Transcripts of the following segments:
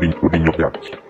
Vinho, vinho Teatro.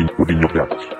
vinho, vinho pratos.